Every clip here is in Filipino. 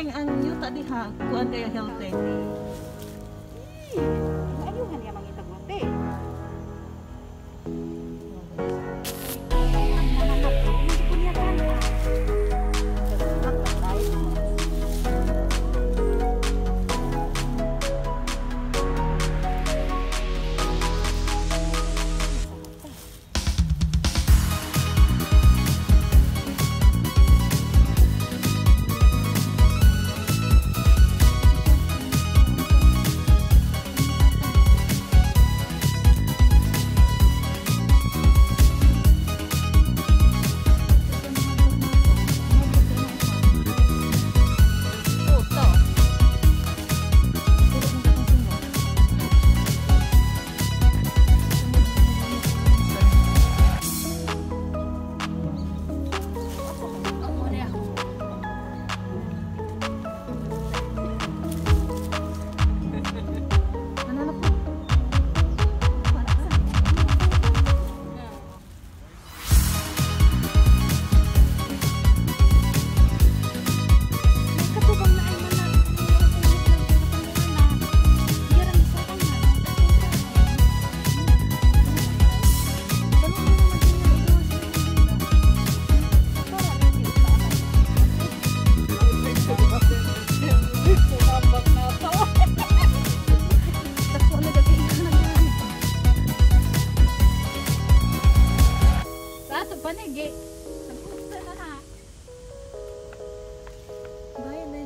healthy ang yuta diha kuan kay healthy.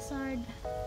Charizard.